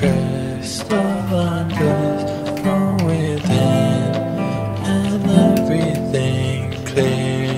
taste of wonders from within, and everything clear.